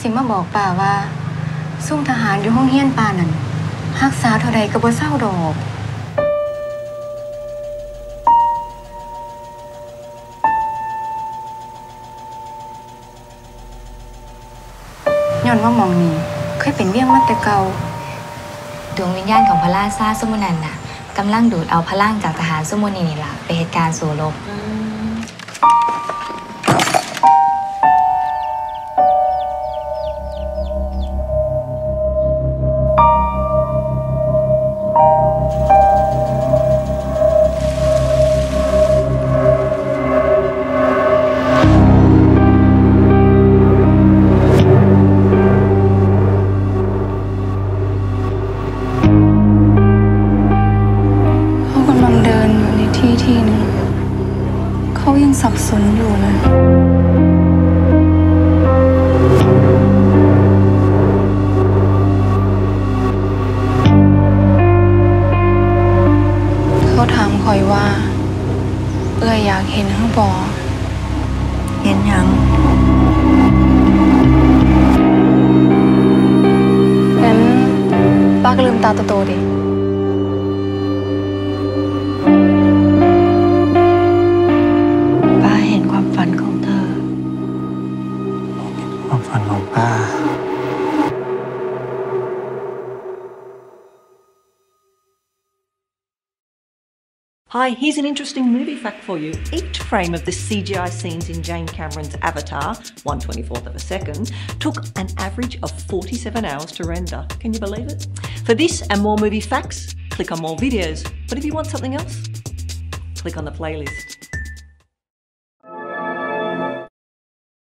สิมาบอกป้าว่า ซุ่มทหารอยู่ห้องเฮียนป้านั่นรักษาเท่าใดก็บ่เศร้าดอกย้อนว่ามองนี้เคยเป็นเวียงมาแต่เก่าดวงวิญญาณของพระราชาสมุนันน่ะกำลังดูดเอาพลังจากทหารสมุนีนี่ล่ะไปเหตุการณ์สู่รบ ที่ที่หนึ่งเขายังสับสนอยู่เลยเขาถามคอยว่า เอื้อยอยากเห็นข้างบอเห็นยังงั้นป้าก็ลืมตาโตๆดิ Hi, here's an interesting movie fact for you. Each frame of the CGI scenes in Jane Cameron's Avatar, 124th of a second, took an average of 47 hours to render. Can you believe it? For this and more movie facts, click on more videos. But if you want something else, click on the playlist.